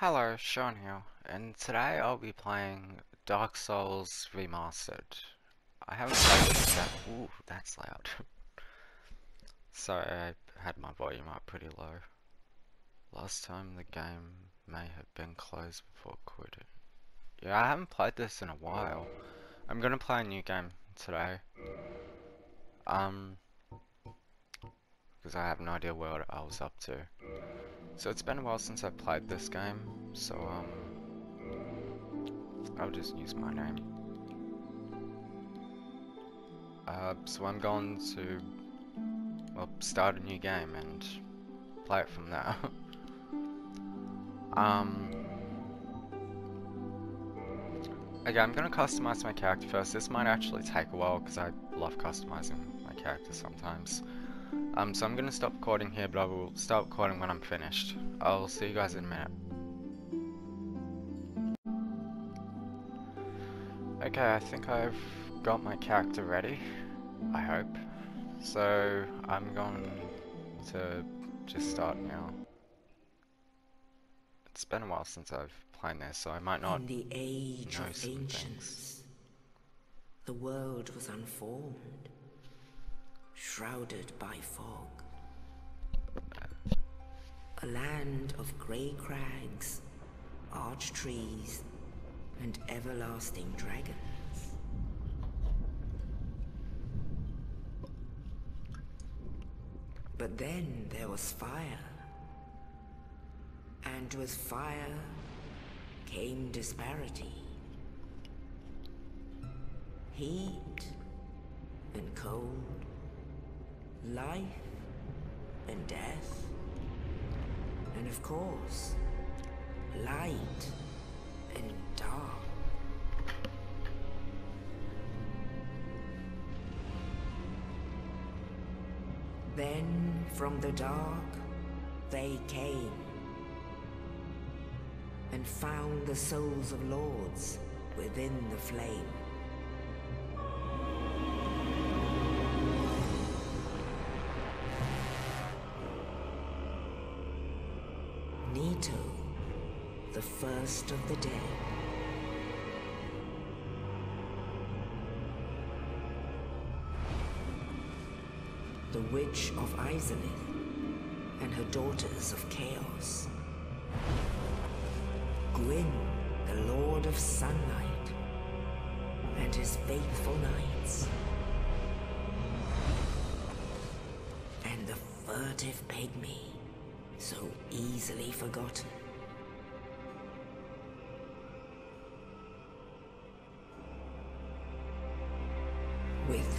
Hello, Sean here, and today I'll be playing Dark Souls Remastered. I haven't played this yet. Ooh, that's loud. Sorry, I had my volume up pretty low. Last time the game may have been closed before quitting. Yeah, I haven't played this in a while. I'm gonna play a new game today. Um, because I have no idea what I was up to. So it's been a while since I've played this game, so um, I'll just use my name. Uh, so I'm going to, well, start a new game and play it from there. um, okay, I'm gonna customize my character first. This might actually take a while because I love customizing my character sometimes. Um, so I'm gonna stop recording here, but I will start recording when I'm finished. I'll see you guys in a minute. Okay, I think I've got my character ready. I hope. So I'm going to just start now. It's been a while since I've played this, so I might not In the age know of some ancients, things. the world was unformed, shrouded by fog. A land of grey crags, arch trees, and everlasting dragons. But then there was fire. And with fire came disparity. Heat and cold, life and death, and of course, light and dark. Then from the dark they came and found the souls of lords within the flame. The dead. The Witch of Izalith and her daughters of Chaos. Gwyn, the Lord of Sunlight, and his faithful knights. And the furtive pygmy, so easily forgotten.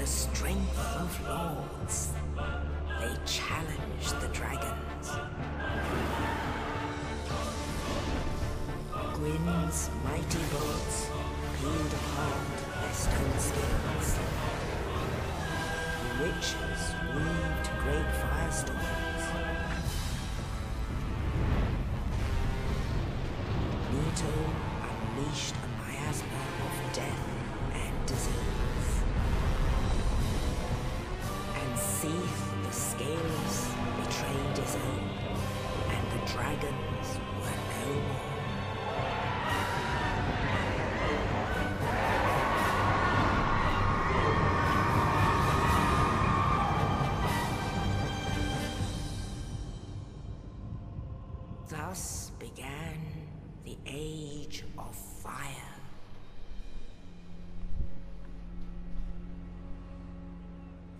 The strength of lords, they challenged the dragons. Gwyn's mighty bolts peeled apart their stone skins. The witches weaved great firestorms. Nito unleashed Age of Fire.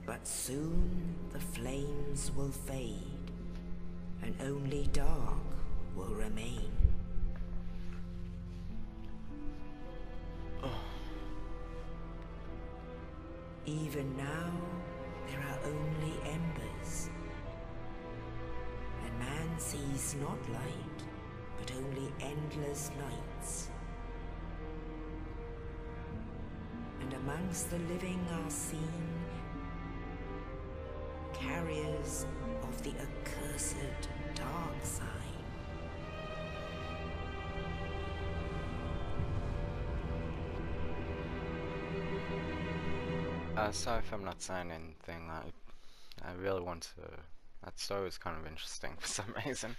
But soon the flames will fade, and only dark will remain. Even now, there are only embers. And man sees not light, but only endless nights. And amongst the living are seen carriers of the accursed dark side. Uh, sorry if I'm not saying anything. I, I really want to. That story was kind of interesting for some reason.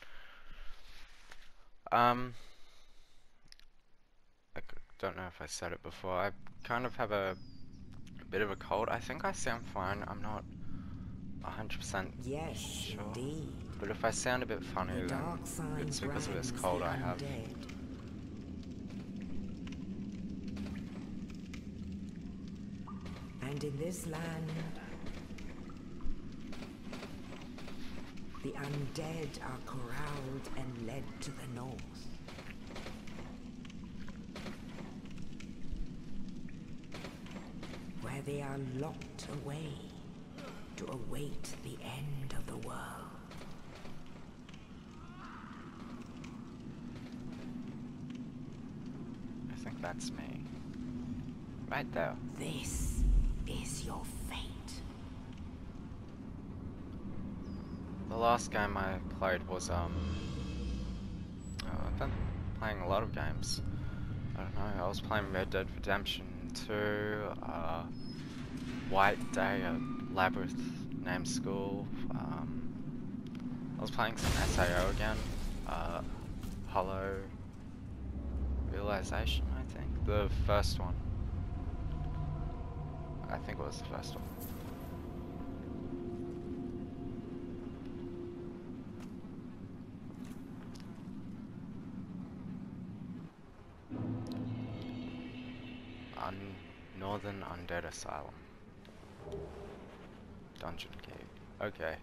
Um, I don't know if I said it before. I kind of have a, a bit of a cold. I think I sound fine. I'm not 100% yes, sure. Indeed. But if I sound a bit funny, the then it's because of this cold I have. And in this land, the undead are corralled and led to the north. Where they are locked away to await the end of the world. I think that's me. Right there. This is your fate. The last game I played was, um... oh, I've been playing a lot of games. I don't know, I was playing Red Dead Redemption 2, uh... White Day at Labyrinth Name School, um... I was playing some SAO again, uh... Hollow... Realization, I think? The first one. I think it was the first one. Northern Undead Asylum. Dungeon key. Okay.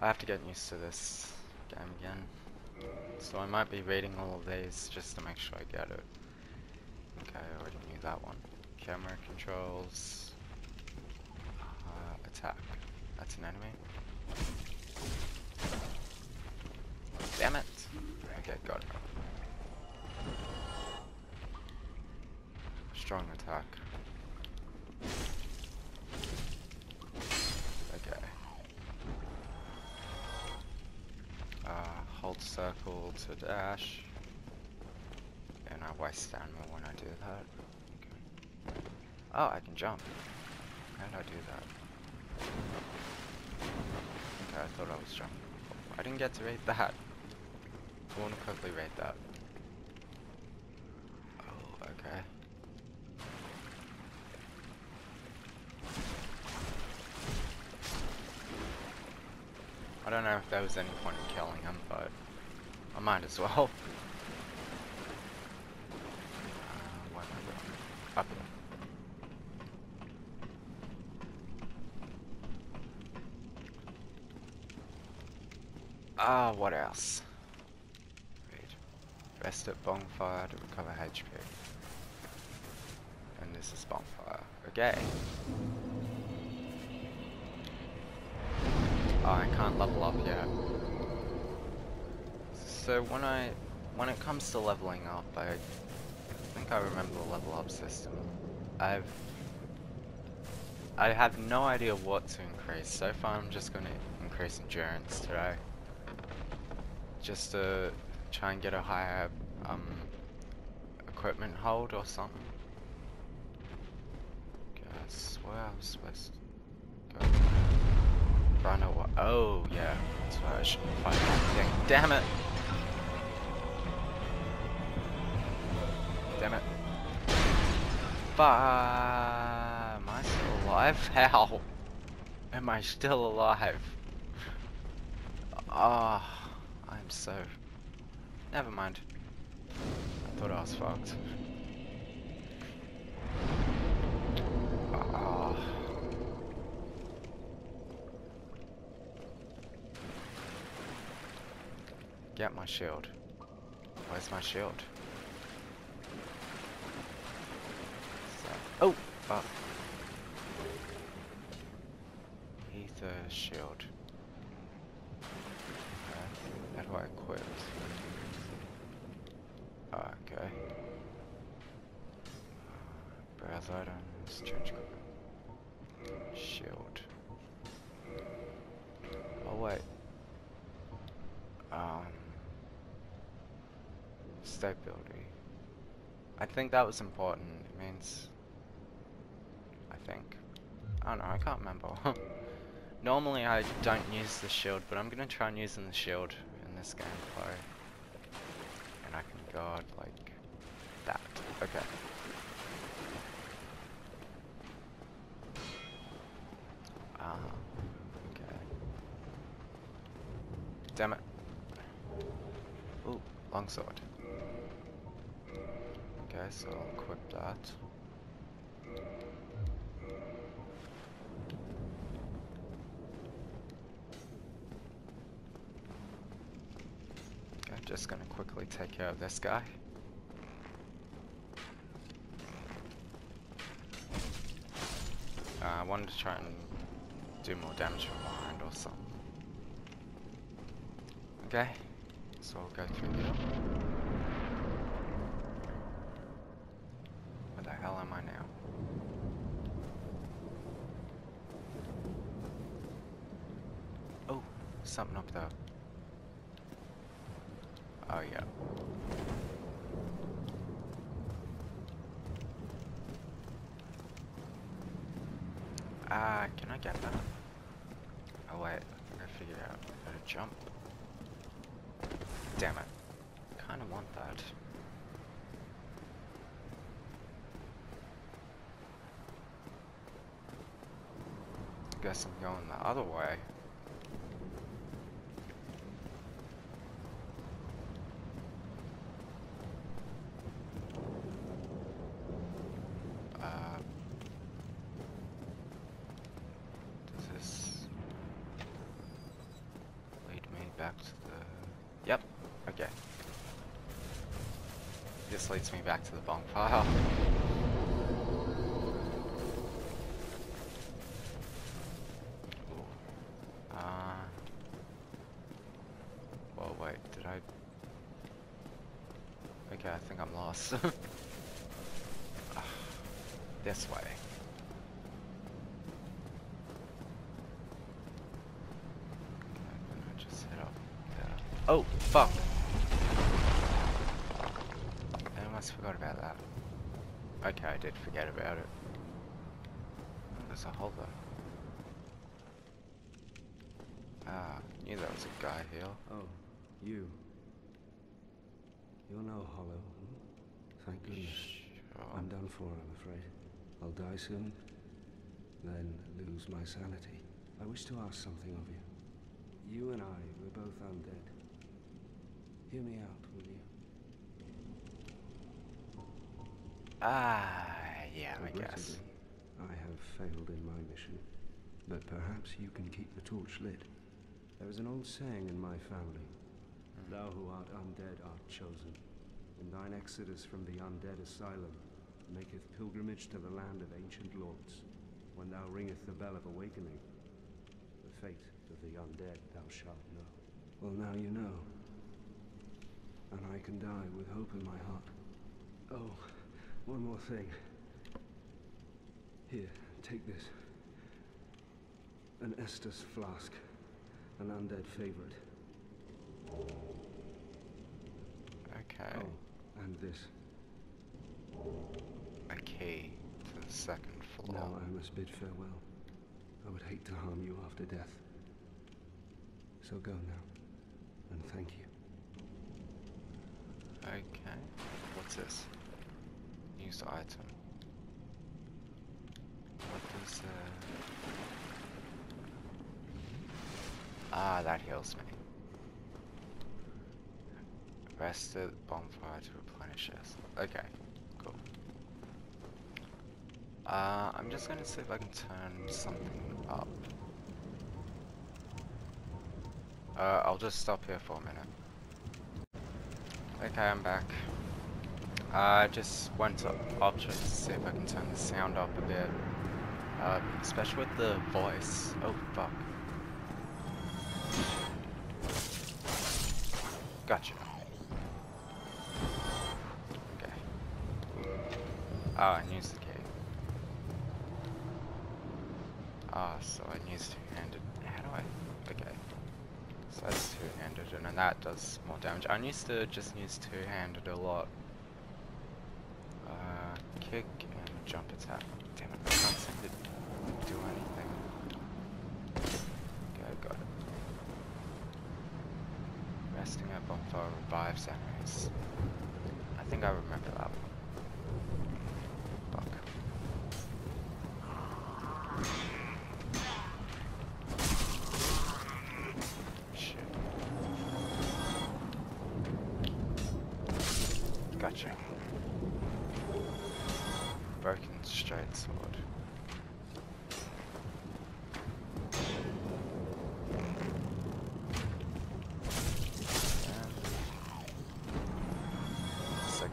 I have to get used to this game again. So I might be reading all of these just to make sure I get it. Okay, I already knew that one. Camera controls. Uh, attack. That's an enemy. Damn it! Okay, got it. Strong attack. Okay. Uh, hold circle to dash. And I waste stamina when I do that. Okay. Oh, I can jump. How did I do that? Okay, I thought I was jumping. I didn't get to read that. I want to quickly read that. Oh, okay. I don't know if there was any point in killing him, but I might as well. Uh. Ah, what else? Rest at bonfire to recover HP. And this is bonfire. Okay. Oh, I can't level up yet. So when I, when it comes to leveling up, I think I remember the level up system. I've, I have no idea what to increase. So far, I'm just going to increase endurance today, just to try and get a higher um equipment hold or something. Okay, I swear I was supposed to. Oh, yeah. That's why I shouldn't fight that thing. Damn it! Damn it. But am I still alive? How? Am I still alive? Ah, I'm so. Never mind. I thought I was fucked. Ah. Get my shield. Where's my shield? Oh! Fuck. Ether shield. Think that was important. It means. I think. I don't know. I can't remember. Normally I don't use the shield, but I'm gonna try and using the shield in this gameplay. And I can guard like that. Okay. Ah, okay. Damn it. Ooh, longsword. Okay, so I'll equip that. I'm just gonna quickly take care of this guy. Uh, I wanted to try and do more damage from behind or something. Okay, so I'll go through here. Where the hell am I now? Oh, something up there. Oh yeah. Ah, can I get that? Oh wait, I gotta figure out how to jump. Damn it. Kinda want that. Guess I'm going the other way. Uh, this lead me back to the... Yep, okay. This leads me back to the bonfire. Ooh. Uh... Well, wait, did I... Okay, I think I'm lost. This way. Oh, fuck! I almost forgot about that. Okay, I did forget about it. Oh, there's a hole there. Ah, knew there was a guy here. Oh, you. You're no hollow. hmm? Thank goodness. Sure. I'm done for, I'm afraid. I'll die soon, then lose my sanity. I wish to ask something of you. You and I, we're both undead. Hear me out, will you? Ah, yeah, I guess. I have failed in my mission, but perhaps you can keep the torch lit. There is an old saying in my family Thou who art undead art chosen, In thine exodus from the undead asylum maketh pilgrimage to the land of ancient lords. When thou ringeth the bell of awakening, the fate of the undead thou shalt know. Well, now you know. And I can die with hope in my heart. Oh, one more thing. Here, take this. An Estus flask. An undead favorite. Okay. Oh, and this. A key to the second floor. Now I must bid farewell. I would hate to harm you after death. So go now. And thank you. Okay. What's this? Use item. What does uh Ah, that heals me. Rest at bonfire to replenish us. Okay. Uh, I'm just gonna see if I can turn something up. Uh, I'll just stop here for a minute. Okay, I'm back. I just went to options to see if I can turn the sound up a bit. Uh, especially with the voice. Oh, fuck. Gotcha. I used to just use two-handed a lot. Uh, kick and jump attack. Damn it, I can't seem to do anything. Okay, got it. Resting at bonfire revives enemies. I think I remember that one.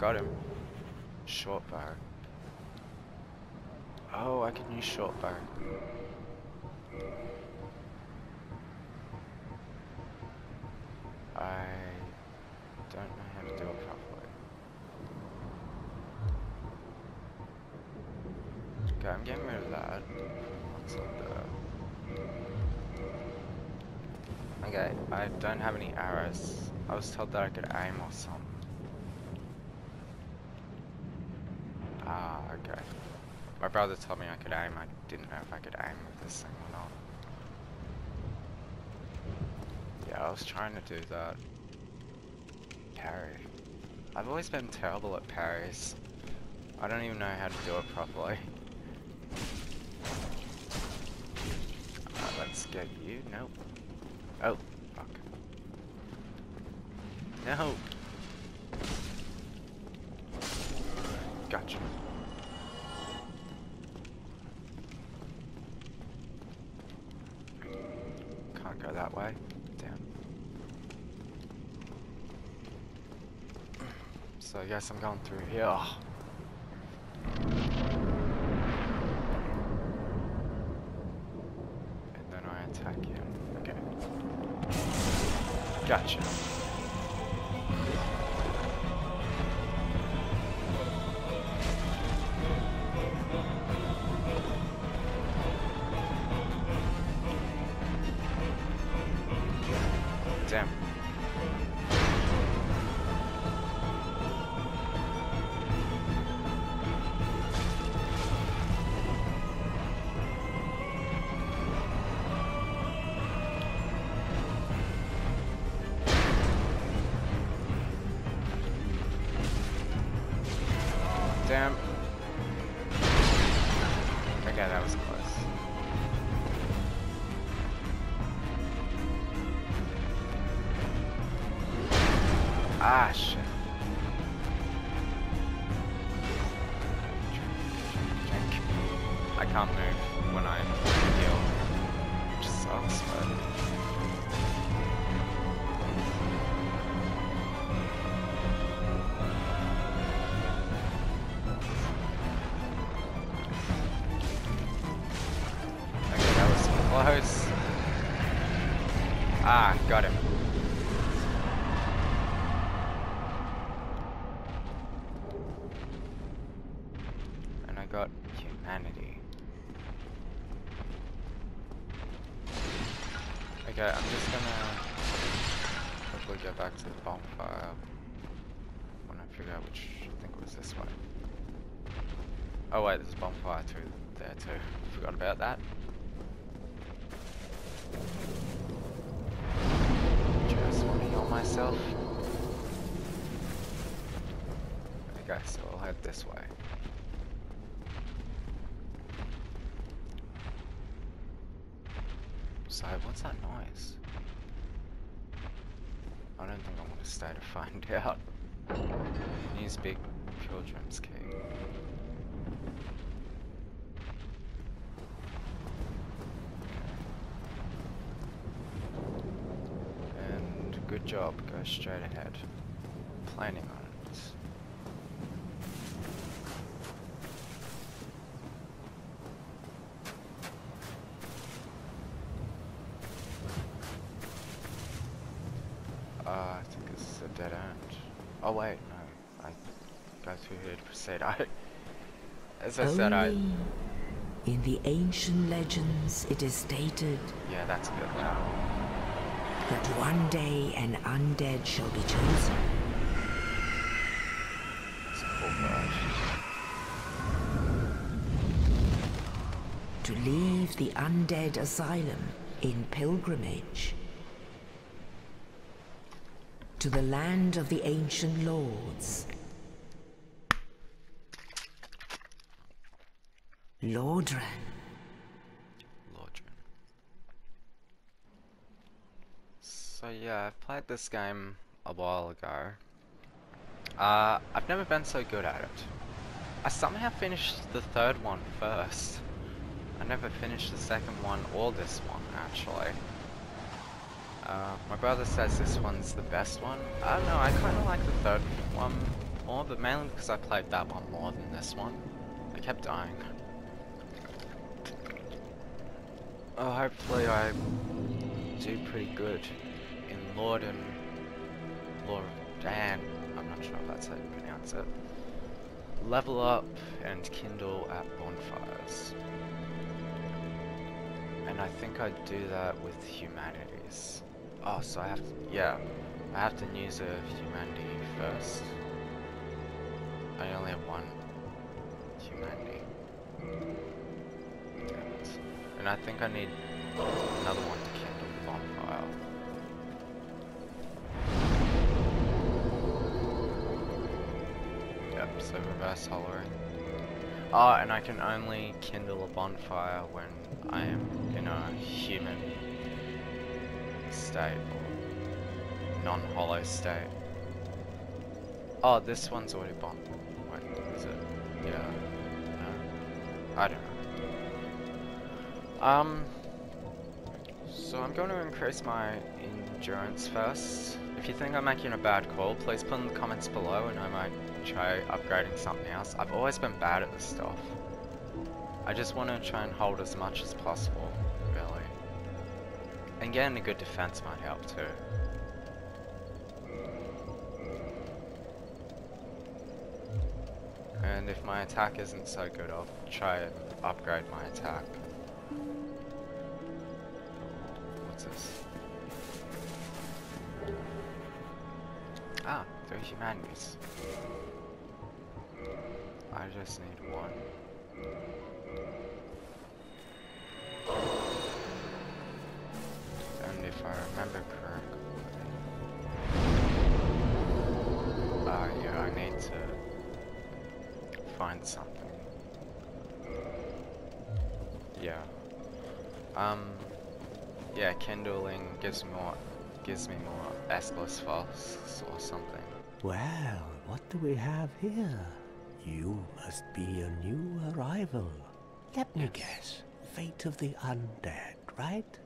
Got him. Short bar. Oh, I can use short bar. I don't know how to do it properly. Okay, I'm getting rid of that. What's up there? Okay, I don't have any arrows. I was told that I could aim or something. Ah, okay. My brother told me I could aim. I didn't know if I could aim with this thing or not. Yeah, I was trying to do that. Parry. I've always been terrible at parries. I don't even know how to do it properly. Let's get you. Nope. Oh, fuck. No. Guess I'm going through here. And then I attack him. Okay. Gotcha. Can't move when I Okay, I'm just gonna quickly get back to the bonfire um, when I figure out which I think was this way. Oh wait, there's a bonfire through there too. Forgot about that. Just want to heal myself. Okay, so I'll head this way. What's that noise? I don't think I'm gonna stay to find out. Use big pilgrim's key. And good job, go straight ahead. Planning on it. Uh, I think this is a dead end. Oh wait, no. I go through here to proceed. I, as I said, I, Only in the ancient legends it is stated yeah, that's good now. that one day an undead shall be chosen. It's a cool bird. to leave the undead asylum in pilgrimage to the land of the ancient lords. Lordran, Lordran. So yeah, I've played this game a while ago. Uh, I've never been so good at it. I somehow finished the third one first. I never finished the second one or this one, actually. Uh, my brother says this one's the best one. I don't know, I kind of like the third one more, but mainly because I played that one more than this one. I kept dying. Oh, hopefully I do pretty good in Lord and Lord Dan. I'm not sure if that's how you pronounce it. Level up and kindle at bonfires. And I think I do that with humanities. Oh, so I have to, yeah, I have to use a humanity first. I only have one humanity. And I think I need another one to kindle the bonfire. Yep, so reverse hollowing. Oh, ah, and I can only kindle a bonfire when I am in a human state or non-hollow state. Oh, this one's already bon. Wait, is it? Yeah. No. I don't know. Um. So I'm going to increase my endurance first. If you think I'm making a bad call, please put in the comments below and I might try upgrading something else. I've always been bad at this stuff. I just want to try and hold as much as possible. And getting a good defense might help too. And if my attack isn't so good, I'll try and upgrade my attack. What's this? Ah, they're humanities. I just need one. If I remember correctly... Ah, yeah, I need to find something. Yeah. Um, yeah, kindling gives me more, gives me more Estus Flasks or something. Well, what do we have here? You must be a new arrival. Let me Yes. guess. Fate of the undead, right?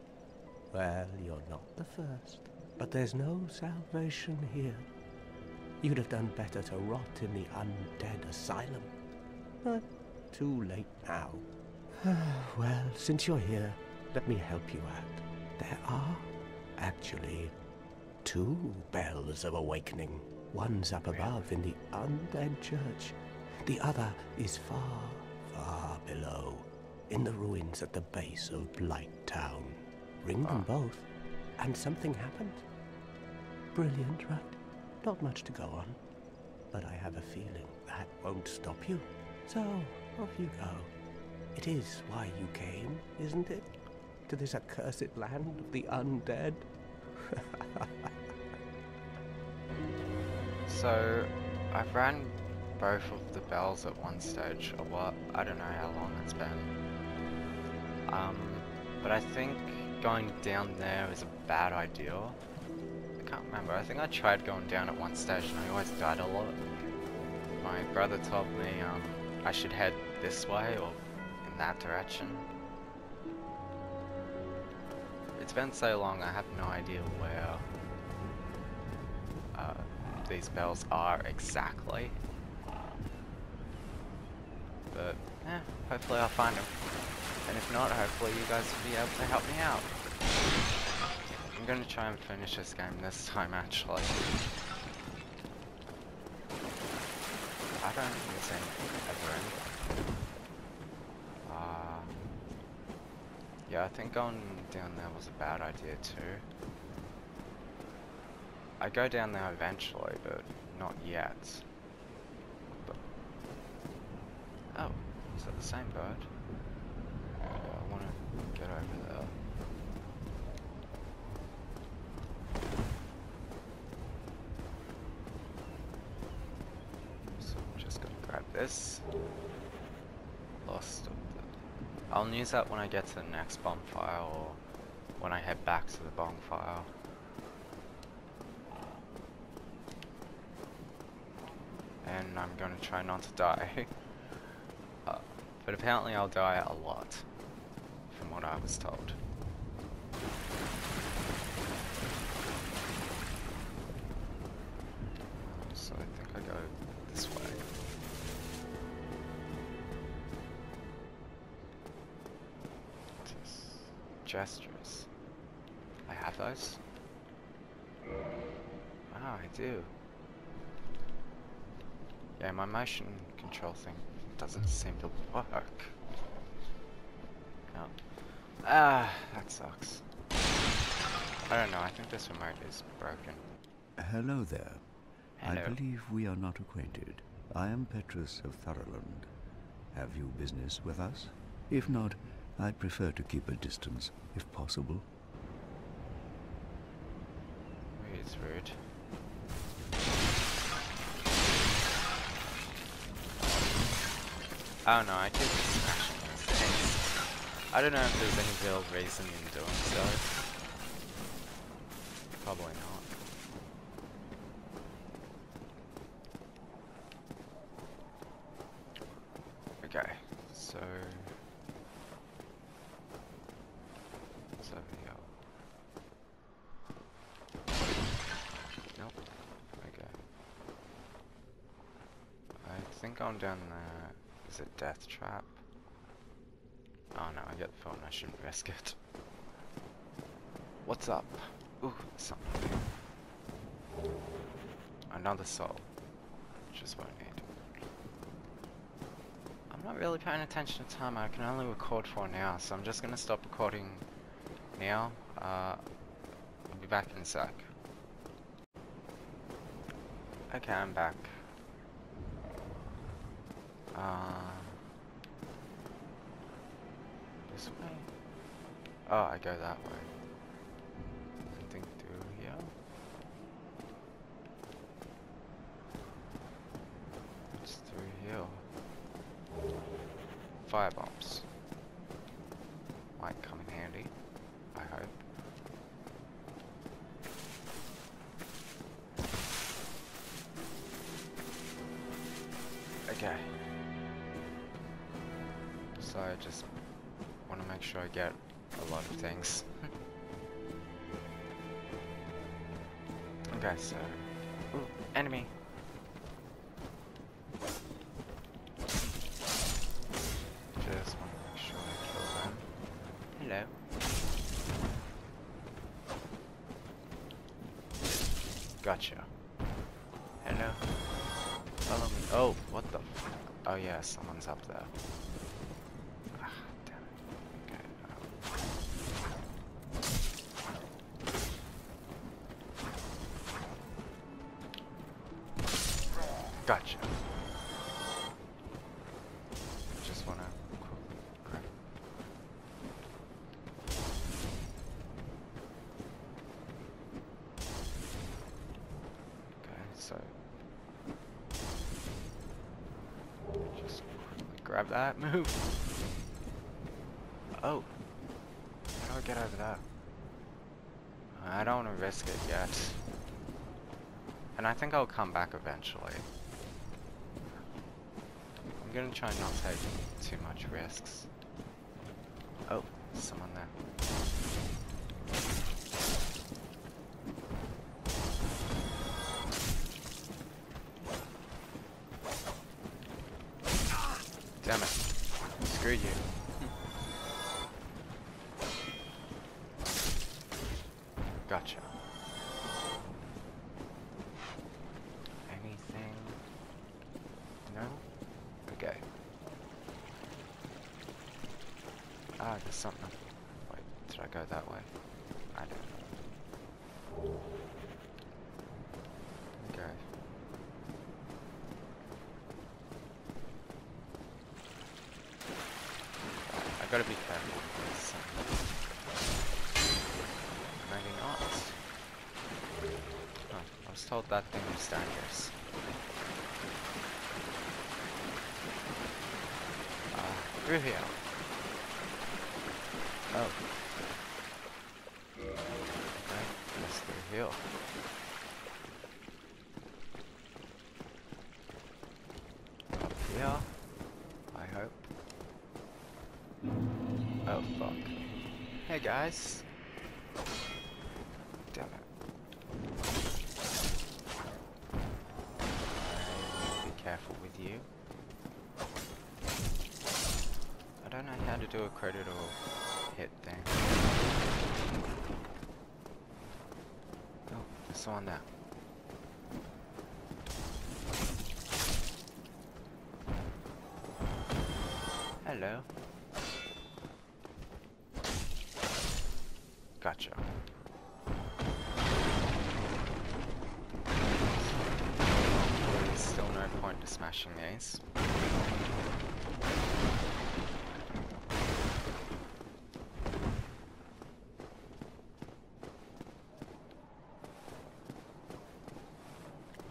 Well, you're not the first. But there's no salvation here. You'd have done better to rot in the undead asylum. But too late now. well, since you're here, let me help you out. There are actually two bells of awakening. One's up above in the undead church. The other is far, far below, in the ruins at the base of Blighttown. Ring them both, and something happened. Brilliant, right? Not much to go on. But I have a feeling that won't stop you. So, off you go. It is why you came, isn't it? To this accursed land of the undead? So, I've ran both of the bells at one stage, or what? I don't know how long it's been. Um, but I think going down there is a bad idea. I can't remember. I think I tried going down at one stage and I always died a lot. My brother told me um, I should head this way or in that direction. It's been so long, I have no idea where uh, these bells are exactly. But, yeah, hopefully I'll find them. And if not, hopefully you guys will be able to help me out. I'm gonna try and finish this game this time, actually. I don't there's anything ever. Uh, yeah, I think going down there was a bad idea too. I go down there eventually, but not yet. But oh, is that the same bird? Yeah, I want to get over there. So I'm just gonna grab this. Lost. I'll use that when I get to the next bonfire or when I head back to the bonfire. And I'm gonna try not to die. Uh, but apparently I'll die a lot, from what I was told. Gestures. I have those? Ah, I do. Yeah, my motion control thing doesn't seem to work. No. Ah, that sucks. I don't know, I think this remote is broken. Hello there. Hello. I believe we are not acquainted. I am Petrus of Thorolund. Have you business with us? If not, I'd prefer to keep a distance, if possible. It's rude. Oh I those things. I don't know if there's any real reason in doing so. Probably not. Okay, so... What's over here? Nope. Okay. I'm down there. Is it Death Trap? Oh no, I get the phone, I shouldn't risk it. What's up? Ooh, something. Another soul. Which is what I need. I'm not really paying attention to time, I can only record for now, so I'm just gonna stop recording now. Uh, I'll be back in a sec. Okay, I'm back. Uh, this way? Oh, I go that way. Anything through here? What's through here? Fire Gotcha. Hello. Follow me. Oh, what the Oh yeah, someone's up there. Think I'll come back eventually. I'm gonna try not take too much risks. Gotta be careful with this. Maybe not. Oh, I was told that thing was dangerous. Uh, through here. Oh. Okay, let's through here.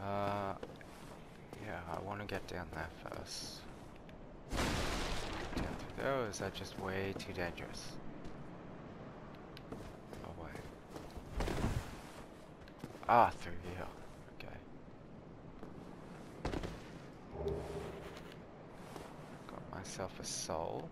Uh, yeah, I want to get down there first. Down through is that just way too dangerous? Oh wait. Ah, through here. Okay. Got myself a soul.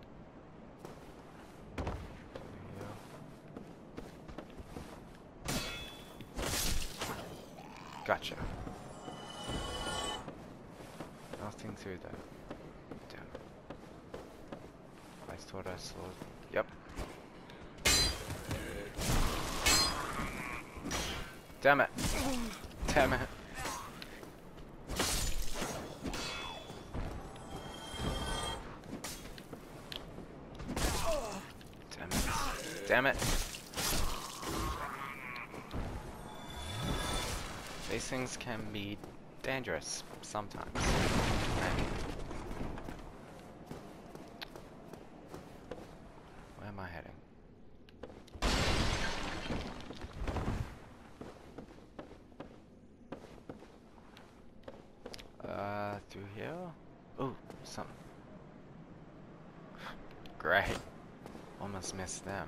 Things can be dangerous sometimes. Maybe. Where am I heading? Uh, through here? Oh, something. Great. Almost missed them.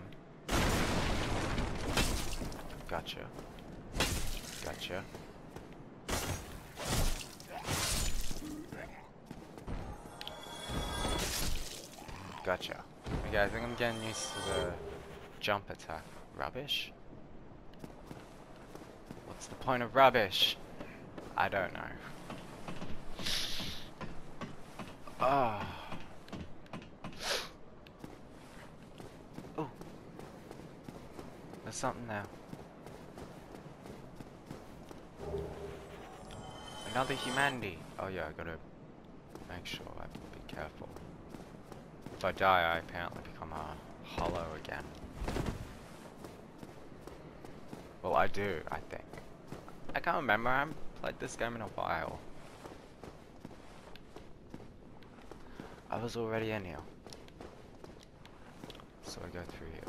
Gotcha. Gotcha. Gotcha. Okay, I think I'm getting used to the jump attack. Rubbish? What's the point of rubbish? I don't know. Ah. Oh. There's something there. Another humanity. Oh yeah, I gotta make sure I be careful. I die, I apparently become a hollow again. Well, I do, I think. I can't remember, I haven't played this game in a while. I was already in here. So I go through here.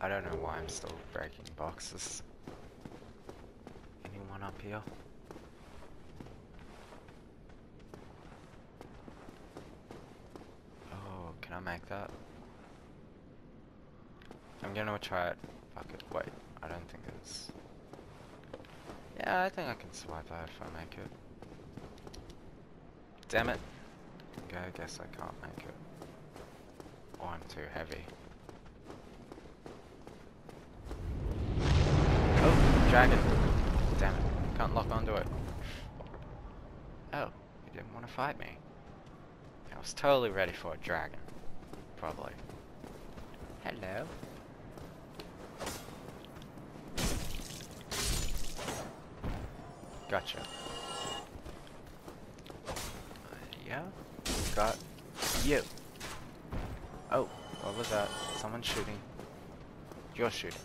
I don't know why I'm still breaking boxes. Anyone up here? Oh, can I make that? I'm gonna try it. Fuck it. Wait, I don't think it's. Yeah, I think I can swipe that if I make it. Damn it. Okay, I guess I can't make it. Or I'm too heavy. Dragon. Damn it. Can't lock onto it. Oh, you didn't want to fight me. I was totally ready for a dragon. Probably. Hello. Gotcha. Uh, yeah? Got you. Oh, what was that? Someone shooting. You're shooting.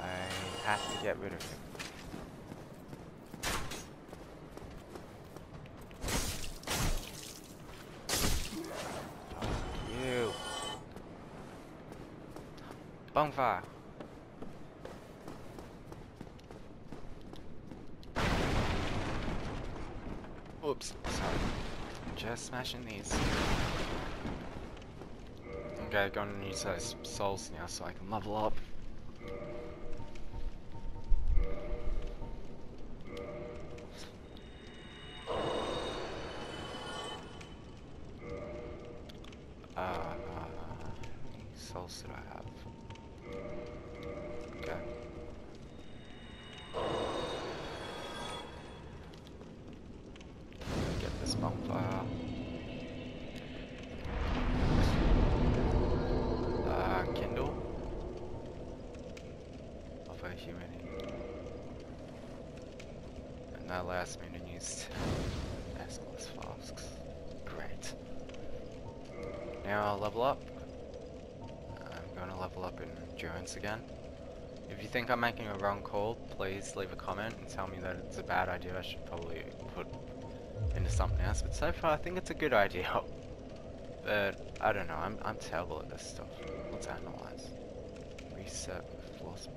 I have to get rid of him. Fuck you. Bonfire. Oops, sorry. Just smashing these. Okay, gonna use those souls now so I can level up. Uh, souls did I have? Okay. Get this bonfire. Uh, Kindle. Of a humanity. And that allows me to use Estus flasks. Great. Now I'll level up. I'm going to level up in endurance again. If you think I'm making a wrong call, please leave a comment and tell me that it's a bad idea I should probably put into something else. But so far I think it's a good idea. But I don't know, I'm, I'm terrible at this stuff. Let's analyze. Reset with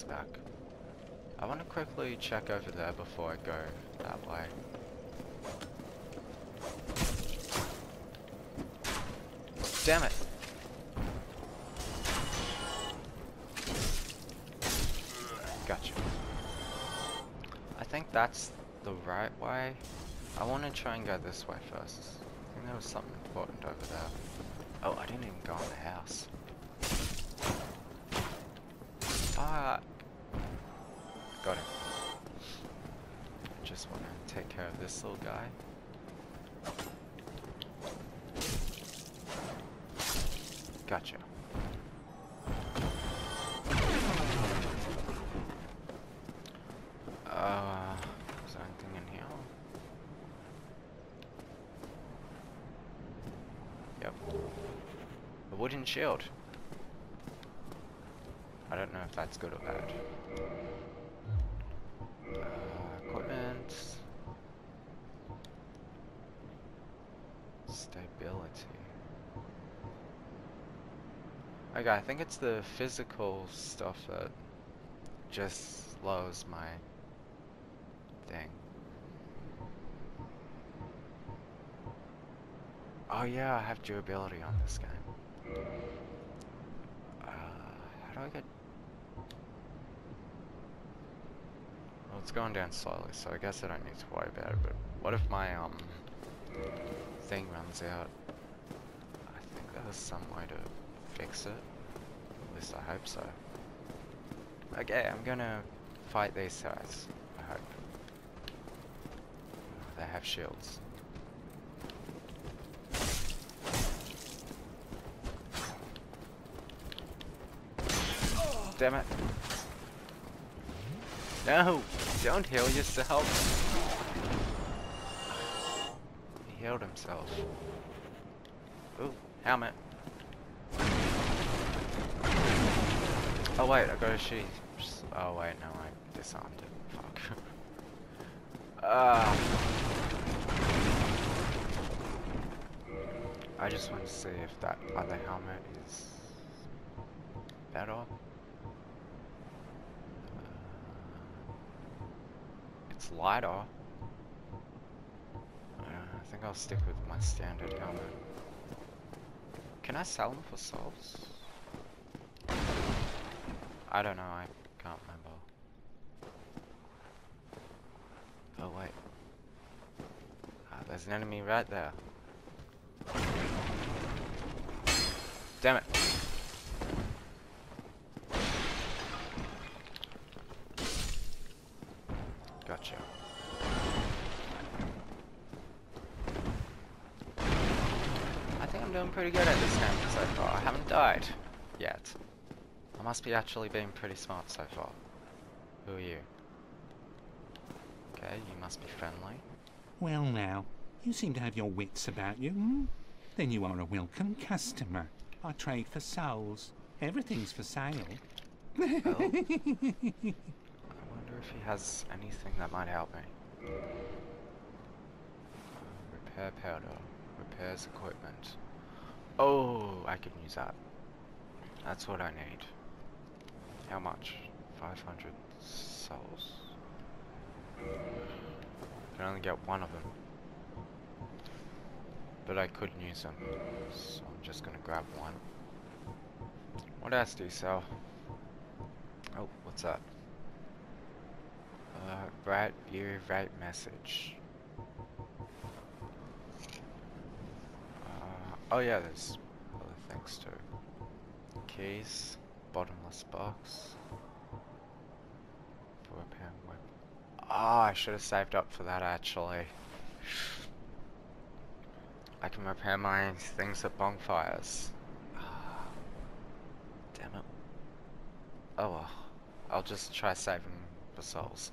back. I want to quickly check over there before I go that way. Damn it! Gotcha. I think that's the right way. I want to try and go this way first. I think there was something important over there. Oh, I didn't even go in the house. Got him. Just want to take care of this little guy. Gotcha. Uh, is there anything in here? Yep. A wooden shield. I don't know if that's good or bad. Uh, equipment. Stability. Okay, I think it's the physical stuff that just slows my thing. Oh yeah, I have durability on this game. Uh, how do I get... Well, it's going down slowly, so I guess I don't need to worry about it, but what if my, um, thing runs out? I think there's some way to fix it. I hope so. Okay, I'm gonna fight these guys, I hope. Oh, they have shields. Damn it. No! Don't heal yourself! He healed himself. Ooh, helmet. Oh wait, I got a sheath. Oh wait, no, I disarmed it. Fuck. Ah. I just want to see if that other helmet is better. Uh, it's lighter. Uh, I think I'll stick with my standard helmet. Can I sell them for souls? I don't know, I can't remember. Oh wait. Ah, there's an enemy right there. Damn it. Gotcha. I think I'm doing pretty good at this game so far. I haven't died yet. I must be actually being pretty smart so far. Who are you? Okay, you must be friendly. Well now, you seem to have your wits about you, hmm? Then you are a welcome customer. I trade for souls. Everything's for sale. Oh. I wonder if he has anything that might help me. Repair powder. Repairs equipment. Oh, I can use that. That's what I need. How much? 500 souls. Can only get one of them. But I couldn't use them. So I'm just gonna grab one. What else do you sell? Oh, what's that? Uh, right view, right message. Uh, oh yeah, there's other things too. Keys, bottomless box. Ah, I should have saved up for that actually. I can repair my things at bonfires. Ah, damn it. Oh well. I'll just try saving for souls.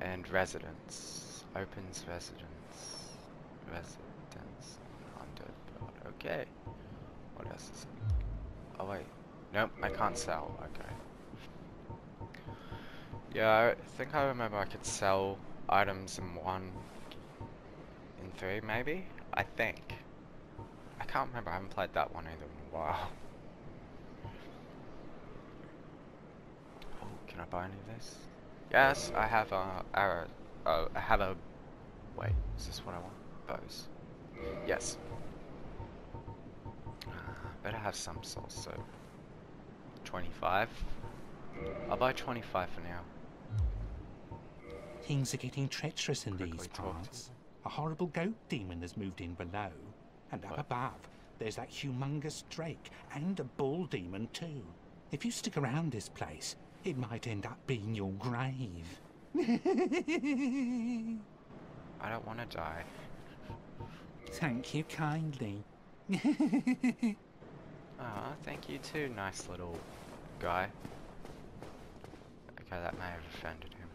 And residence. Opens residence. Residence. Undead. Okay. What else is it? Oh wait. Nope, I can't sell. Okay. Yeah, I think I remember I could sell items in one, in three maybe? I think. I can't remember, I haven't played that one either in a while. Oh, can I buy any of this? Yes, I have a arrow. Oh, I have a. Wait, is this what I want? Bows. Yes. Uh, better have some souls, so. 25. I'll buy 25 for now. Things are getting treacherous in Quickly these parts. A horrible goat demon has moved in below. And up What? above, there's that humongous drake and a bull demon too. If you stick around this place, it might end up being your grave. I don't want to die. Thank you kindly. Ah, thank you too, nice little guy. Okay, that may have offended him.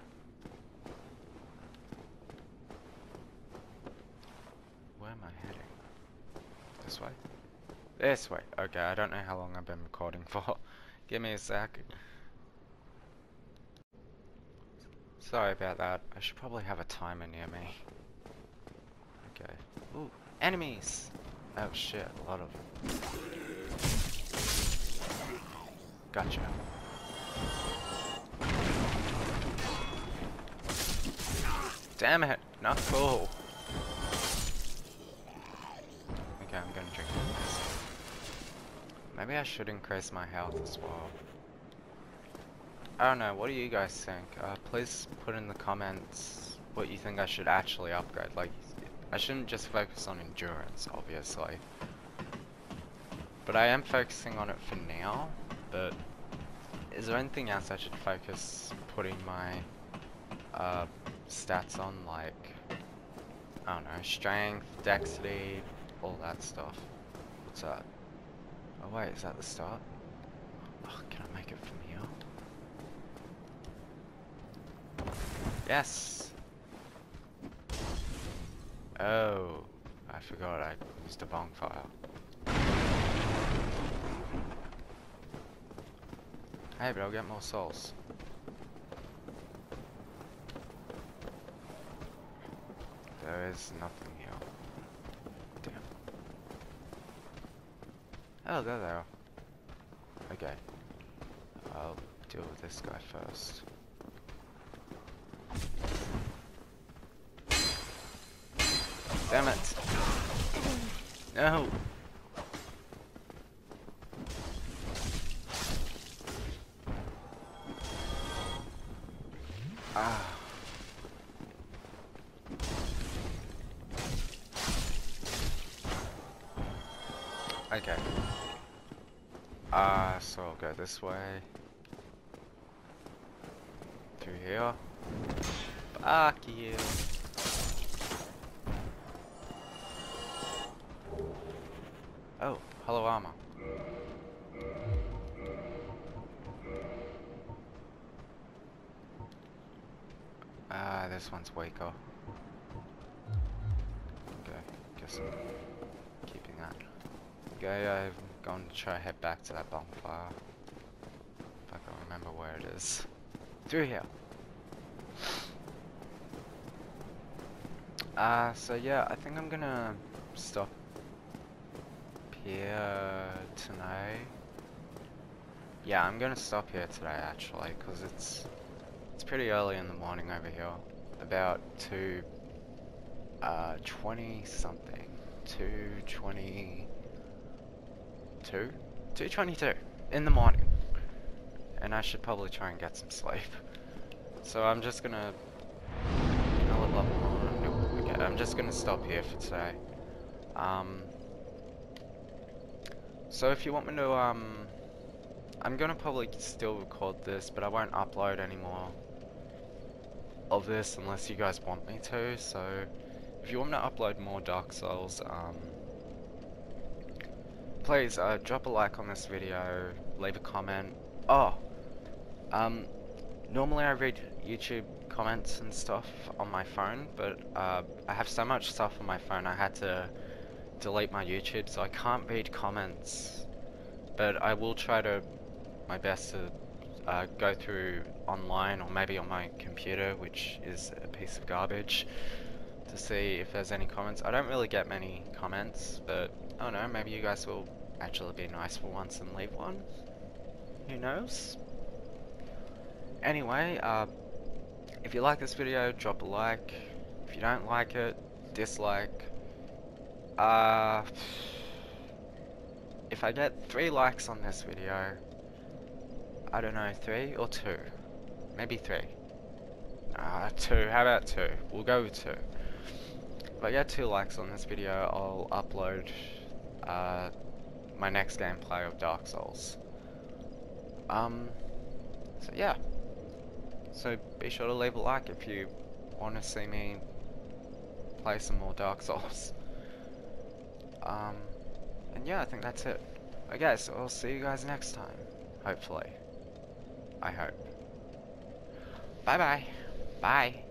Where am I heading? This way? This way. Okay, I don't know how long I've been recording for. Give me a sec. Sorry about that. I should probably have a timer near me. Okay. Ooh, enemies! Oh shit, a lot of them. Gotcha. Damn it, not cool. Okay, I'm gonna drink this. Maybe I should increase my health as well. I don't know, what do you guys think? Uh, please put in the comments what you think I should actually upgrade. Like, I shouldn't just focus on endurance, obviously. But I am focusing on it for now, is there anything else I should focus putting my uh, stats on, like, I don't know, strength, dexterity, all that stuff? What's that? Oh wait, is that the start? Oh, can I make it from here? Yes! Oh, I forgot I used a bonfire. Hey, but I'll get more souls. There is nothing here. Damn. Oh, there they are. Okay. I'll deal with this guy first. Damn it! Okay. Ah, so I'll go this way. Through here. Fuck you. Oh, hello armor. Ah, this one's weaker. Okay, guess. Okay, I'm going to try head back to that bonfire. If I can remember where it is. Through here. Uh, so yeah, I think I'm gonna stop here tonight. yeah, I'm gonna stop here today actually, because it's it's pretty early in the morning over here. About two uh, 20 something. 220 2? 222 in the morning. And I should probably try and get some sleep. So I'm just gonna okay, I'm just gonna stop here for today. Um so if you want me to um I'm gonna probably still record this, but I won't upload anymore of this unless you guys want me to, so if you want me to upload more Dark Souls, um, please uh, drop a like on this video, leave a comment. Oh, um, normally I read YouTube comments and stuff on my phone, but uh, I have so much stuff on my phone I had to delete my YouTube, so I can't read comments. But I will try to my best to uh, go through online or maybe on my computer, which is a piece of garbage, to see if there's any comments. I don't really get many comments, but Don't know, maybe you guys will actually be nice for once and leave one. Who knows? Anyway, uh, if you like this video, drop a like. If you don't like it, dislike. Uh, if I get three likes on this video, I don't know, three or two? Maybe three. Ah, uh, two. How about two? We'll go with two. If I get two likes on this video, I'll upload uh, my next gameplay of Dark Souls. Um, so yeah. So be sure to leave a like if you want to see me play some more Dark Souls. Um, and yeah, I think that's it. Okay, so I'll see you guys next time, hopefully. I hope. Bye-bye. Bye.